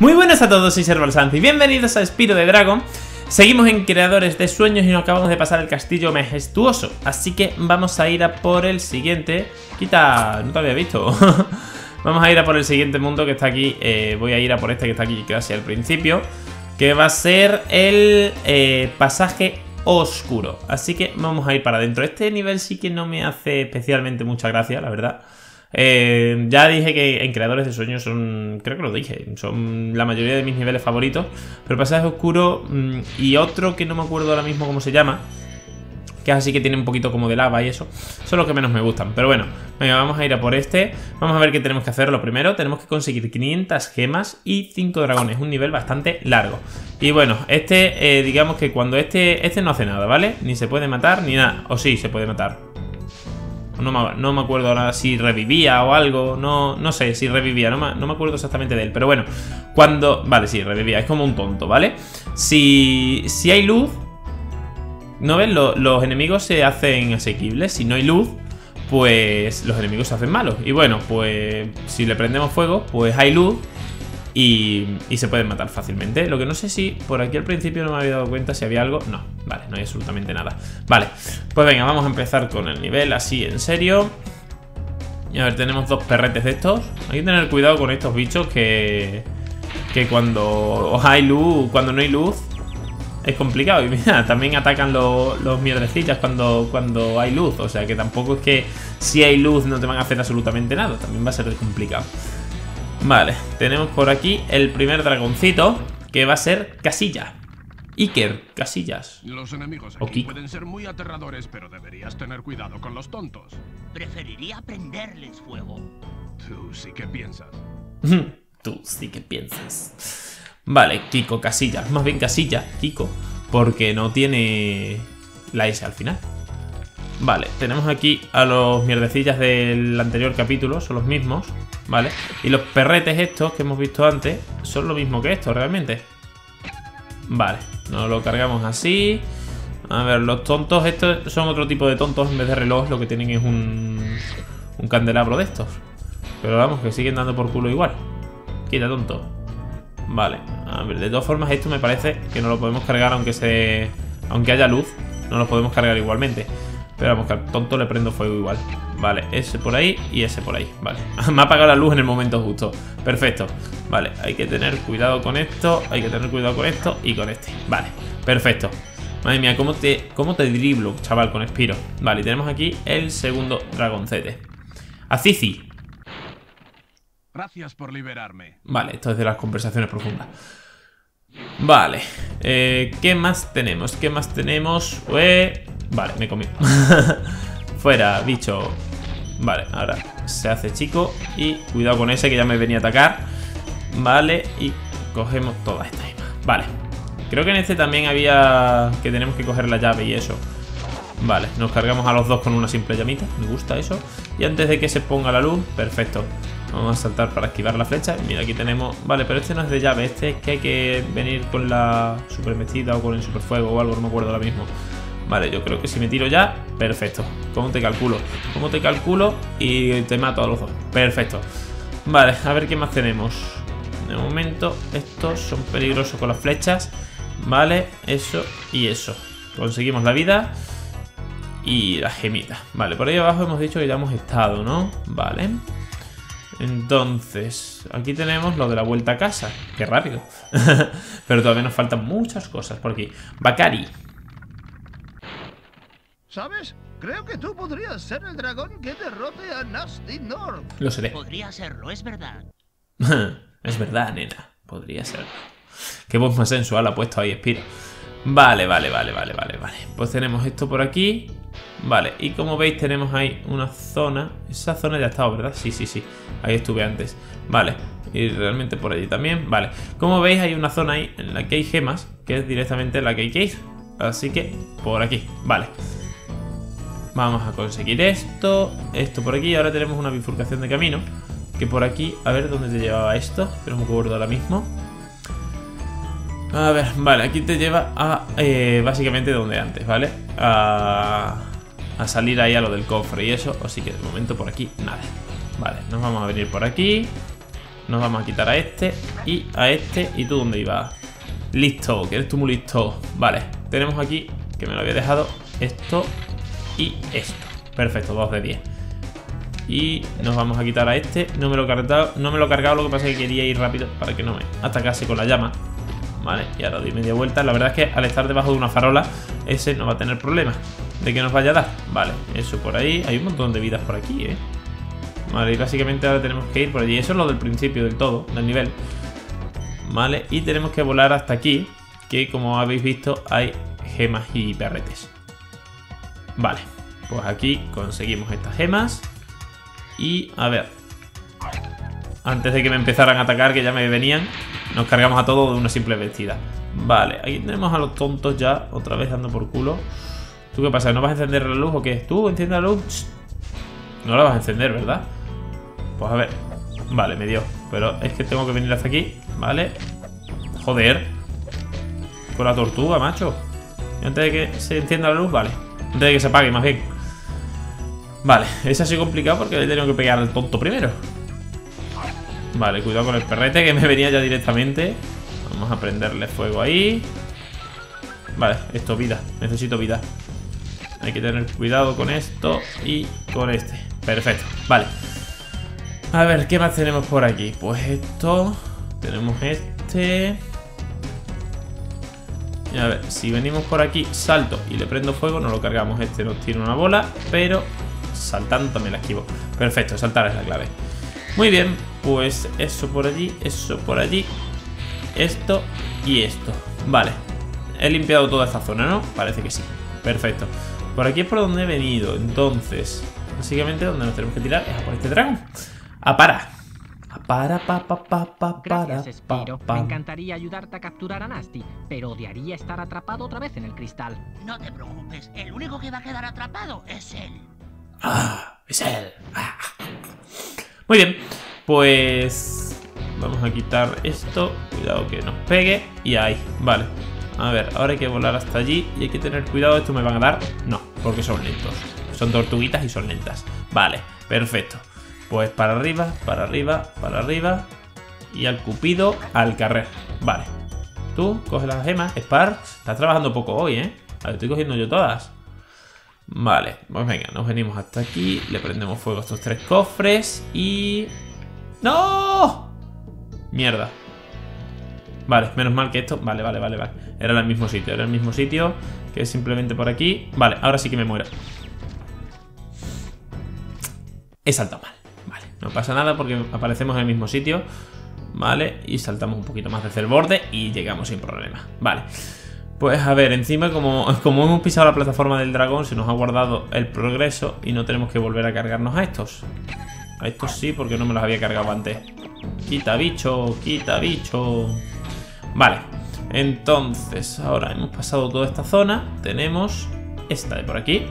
Muy buenas a todos, soy Serval y bienvenidos a Spiro de Dragon. Seguimos en Creadores de Sueños y nos acabamos de pasar el castillo majestuoso. Así que vamos a ir a por el siguiente. Quita, no te había visto. vamos a ir a por el siguiente mundo que está aquí. Eh, voy a ir a por este que está aquí casi al principio. Que va a ser el eh, pasaje oscuro. Así que vamos a ir para adentro. Este nivel sí que no me hace especialmente mucha gracia, la verdad. Eh, ya dije que en Creadores de Sueños son, creo que lo dije, son la mayoría de mis niveles favoritos. Pero Pasaje Oscuro mm, y otro que no me acuerdo ahora mismo cómo se llama, que es así que tiene un poquito como de lava y eso, son los que menos me gustan. Pero bueno, venga, vamos a ir a por este. Vamos a ver qué tenemos que hacer. Lo primero, tenemos que conseguir 500 gemas y 5 dragones, un nivel bastante largo. Y bueno, este, eh, digamos que cuando este, este no hace nada, ¿vale? Ni se puede matar, ni nada. O sí, se puede matar. No me, acuerdo ahora si revivía o algo. No, no sé si revivía. No me, acuerdo exactamente de él. Pero bueno, cuando... Vale, sí, revivía. Es como un tonto, ¿vale? Si, si hay luz... ¿No ves? los enemigos se hacen asequibles. Si no hay luz, pues los enemigos se hacen malos. Y bueno, pues si le prendemos fuego, pues hay luz y, se pueden matar fácilmente. Lo que no sé si por aquí al principio no me había dado cuenta si había algo. No, vale, no hay absolutamente nada. Vale, pues venga, vamos a empezar con el nivel así en serio. Y a ver, tenemos dos perretes de estos. Hay que tener cuidado con estos bichos que... Que cuando hay luz, cuando no hay luz, es complicado. Y mira, también atacan los, los mierdecillas cuando, cuando hay luz. O sea que tampoco es que si hay luz no te van a hacer absolutamente nada. También va a ser complicado. Vale, tenemos por aquí el primer dragoncito, que va a ser Casilla. Iker, Casillas. Los enemigos aquí pueden ser muy aterradores, pero deberías tener cuidado con los tontos. Preferiría prenderles fuego. Tú sí que piensas. Tú sí que piensas. Vale, Kiko Casillas. Más bien Casilla, Kiko, porque no tiene la S al final. Vale, tenemos aquí a los mierdecillas del anterior capítulo, son los mismos, ¿vale? Y los perretes estos que hemos visto antes son lo mismo que estos realmente. Vale, nos lo cargamos así. A ver, los tontos, estos son otro tipo de tontos en vez de reloj, lo que tienen es un, un candelabro de estos. Pero vamos, que siguen dando por culo igual. Quita tonto. Vale, a ver, de todas formas esto me parece que no lo podemos cargar aunque se... Aunque haya luz, no lo podemos cargar igualmente. Pero vamos, que al tonto le prendo fuego igual. Vale, ese por ahí y ese por ahí. Vale, me ha apagado la luz en el momento justo. Perfecto. Vale, hay que tener cuidado con esto, hay que tener cuidado con esto y con este. Vale, perfecto. Madre mía, ¿cómo te, cómo te driblo, chaval, con Espiro? Vale, tenemos aquí el segundo dragoncete. Azizi. Gracias por liberarme. Vale, esto es de las conversaciones profundas. Vale, eh, ¿qué más tenemos? ¿Qué más tenemos? Eh, Vale, me comí. Fuera, bicho. Vale, ahora se hace chico. Y cuidado con ese que ya me venía a atacar. Vale, y cogemos toda esta gema. Vale. Creo que en este también había que tenemos que coger la llave y eso. Vale, nos cargamos a los dos con una simple llamita. Me gusta eso. Y antes de que se ponga la luz, perfecto. Vamos a saltar para activar la flecha. Mira, aquí tenemos... Vale, pero este no es de llave. Este es que hay que venir con la super metida o con el super fuego o algo. No me acuerdo ahora mismo. Vale, yo creo que si me tiro ya, perfecto. ¿Cómo te calculo? ¿Cómo te calculo? Y te mato a los dos. Perfecto. Vale, a ver qué más tenemos. De momento, estos son peligrosos con las flechas. Vale, eso y eso. Conseguimos la vida y la gemita. Vale, por ahí abajo hemos dicho que ya hemos estado, ¿no? Vale. Entonces, aquí tenemos lo de la vuelta a casa. Qué rápido. Pero todavía nos faltan muchas cosas por aquí. Bakari. ¿Sabes? Creo que tú podrías ser el dragón que derrote a Nasty North. Lo seré. Podría serlo, es verdad. es verdad, nena. Podría serlo. Qué voz más sensual ha puesto ahí Spiro. Vale, vale, vale, vale, vale, vale. Pues tenemos esto por aquí. Vale, y como veis tenemos ahí una zona. Esa zona ya ha estado, ¿verdad? Sí, sí, sí. Ahí estuve antes. Vale, y realmente por allí también. Vale, como veis hay una zona ahí en la que hay gemas, que es directamente la que hay que ir. Así que por aquí, vale. Vamos a conseguir esto, esto por aquí. Ahora tenemos una bifurcación de camino. Que por aquí, a ver dónde te llevaba esto. Pero me acuerdo ahora mismo. A ver, vale, aquí te lleva a eh, básicamente donde antes, ¿vale? A, a salir ahí a lo del cofre y eso. Así que de momento por aquí nada. Vale, nos vamos a venir por aquí. Nos vamos a quitar a este y a este. ¿Y tú dónde ibas? Listo, que eres tú muy listo. Vale, tenemos aquí, que me lo había dejado, esto y esto. Perfecto, 2 de 10. Y nos vamos a quitar a este. No me lo he cargado, no me lo he cargado, lo que pasa es que quería ir rápido para que no me atacase con la llama. Vale, y ahora doy media vuelta. La verdad es que al estar debajo de una farola, ese no va a tener problema de que nos vaya a dar. Vale, eso por ahí. Hay un montón de vidas por aquí, ¿eh? Vale, y básicamente ahora tenemos que ir por allí. Eso es lo del principio del todo, del nivel. Vale, y tenemos que volar hasta aquí, que como habéis visto hay gemas y perretes. Vale, pues aquí conseguimos estas gemas. Y a ver, antes de que me empezaran a atacar, que ya me venían, nos cargamos a todos de una simple vestida. Vale, aquí tenemos a los tontos ya, otra vez dando por culo. ¿Tú qué pasa? ¿No vas a encender la luz o qué? ¿Tú enciende la luz? No la vas a encender, ¿verdad? Pues a ver. Vale, me dio. Pero es que tengo que venir hasta aquí, ¿vale? Joder. Con la tortuga, macho. Y antes de que se encienda la luz, vale. Antes de que se apague, más bien. Vale, es así complicado porque he tenido que pegar al tonto primero. Vale, cuidado con el perrete que me venía ya directamente. Vamos a prenderle fuego ahí. Vale, esto, vida. Necesito vida. Hay que tener cuidado con esto y con este. Perfecto, vale. A ver, ¿qué más tenemos por aquí? Pues esto... Tenemos este... A ver, si venimos por aquí, salto y le prendo fuego, no lo cargamos. Este nos tiene una bola, pero saltando también la esquivo. Perfecto, saltar es la clave. Muy bien, pues eso por allí, eso por allí, esto y esto. Vale, he limpiado toda esta zona, ¿no? Parece que sí. Perfecto. Por aquí es por donde he venido, entonces, básicamente donde nos tenemos que tirar es a por este dragón. A para. Para, pa, pa, pa, pa, para, Gracias, pa, Spiro. pa. Me encantaría ayudarte a capturar a Nasty, pero odiaría estar atrapado otra vez en el cristal. No te preocupes, el único que va a quedar atrapado es él. Ah, es él. Ah. Muy bien, pues vamos a quitar esto. Cuidado que nos pegue. Y ahí, vale. A ver, ahora hay que volar hasta allí y hay que tener cuidado. ¿Esto me van a dar? No, porque son lentos. Son tortuguitas y son lentas. Vale, perfecto. Pues para arriba, para arriba, para arriba. Y al cupido, al carrer. Vale. Tú, coge las gemas. Sparks, estás trabajando poco hoy, ¿eh? Ver, estoy cogiendo yo todas. Vale, pues venga, nos venimos hasta aquí, le prendemos fuego a estos tres cofres y... ¡No! Mierda. Vale, menos mal que esto... Vale, vale, vale, vale. Era el mismo sitio, era el mismo sitio, que es simplemente por aquí. Vale, ahora sí que me muero. He saltado mal. No pasa nada porque aparecemos en el mismo sitio. Vale, y saltamos un poquito más desde el borde y llegamos sin problema. Vale. Pues a ver, encima como, como hemos pisado la plataforma del dragón, se nos ha guardado el progreso y no tenemos que volver a cargarnos a estos. A estos sí, porque no me los había cargado antes. Quita bicho, quita bicho. Vale, entonces ahora hemos pasado toda esta zona. Tenemos esta de por aquí.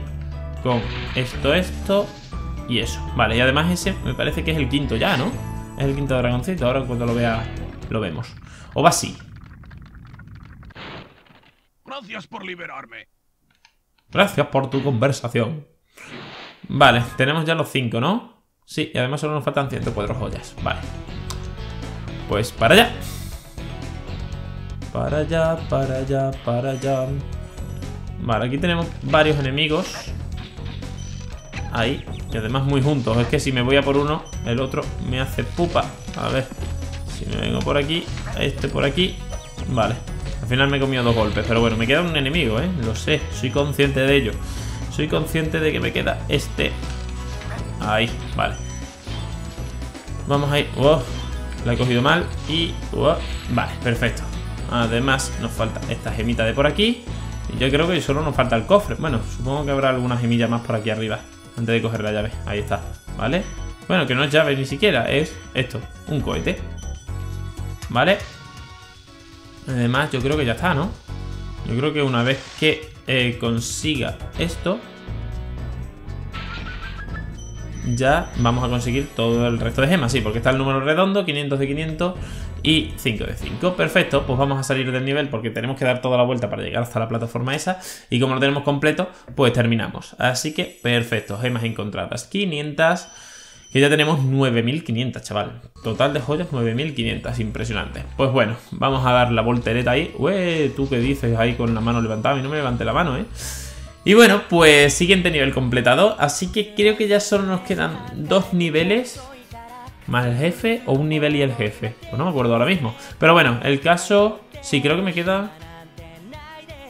Con esto, esto y eso. Vale, y además ese me parece que es el quinto ya, ¿no? Es el quinto dragoncito. Ahora cuando lo vea, lo vemos. O va así. Gracias por liberarme. Gracias por tu conversación. Vale, tenemos ya los 5, ¿no? Sí, y además solo nos faltan 104 joyas. Vale. Pues para allá. Para allá, para allá, para allá. Vale, aquí tenemos varios enemigos. Ahí. Y además muy juntos. Es que si me voy a por uno, el otro me hace pupa. A ver. Si me vengo por aquí, este por aquí. Vale. Al final me he comido dos golpes, pero bueno, me queda un enemigo, ¿eh? Lo sé, soy consciente de ello. Soy consciente de que me queda este. Ahí, vale. Vamos ahí. Oh, la he cogido mal. Y... oh, vale, perfecto. Además, nos falta esta gemita de por aquí. Y yo creo que solo nos falta el cofre. Bueno, supongo que habrá alguna gemilla más por aquí arriba. Antes de coger la llave. Ahí está, ¿vale? Bueno, que no es llave ni siquiera, es esto, un cohete. ¿Vale? Además, yo creo que ya está, ¿no? Yo creo que una vez que eh, consiga esto, ya vamos a conseguir todo el resto de gemas. Sí, porque está el número redondo, 500 de 500 y 5 de 5. Perfecto, pues vamos a salir del nivel porque tenemos que dar toda la vuelta para llegar hasta la plataforma esa. Y como lo tenemos completo, pues terminamos. Así que, perfecto, gemas encontradas. 500... Que ya tenemos 9.500, chaval. Total de joyas 9.500, impresionante. Pues bueno, vamos a dar la voltereta ahí. Ué, tú qué dices ahí con la mano levantada. Y no me levante la mano, ¿eh? Y bueno, pues siguiente nivel completado. Así que creo que ya solo nos quedan dos niveles. Más el jefe o un nivel y el jefe. Pues no me acuerdo ahora mismo. Pero bueno, el caso... Sí, creo que me queda...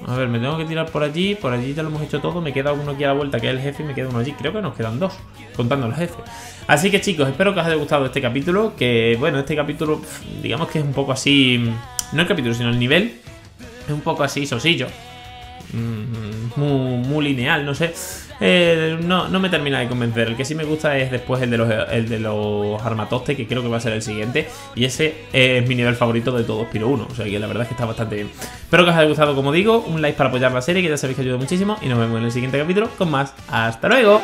A ver, me tengo que tirar por allí. Por allí ya lo hemos hecho todo. Me queda uno aquí a la vuelta, que es el jefe, y me queda uno allí. Creo que nos quedan dos, contando el jefe. Así que chicos, espero que os haya gustado este capítulo. Que bueno, este capítulo, digamos que es un poco así. No el capítulo, sino el nivel. Es un poco así sosillo. Mm, muy, muy lineal, no sé. Eh, no, no me termina de convencer. El que sí me gusta es después el de los, el de los armatoste, que creo que va a ser el siguiente. Y ese es mi nivel favorito de todos, Piro 1. O sea que la verdad es que está bastante bien. Espero que os haya gustado, como digo. Un like para apoyar la serie, que ya sabéis que ayuda muchísimo. Y nos vemos en el siguiente capítulo con más. ¡Hasta luego!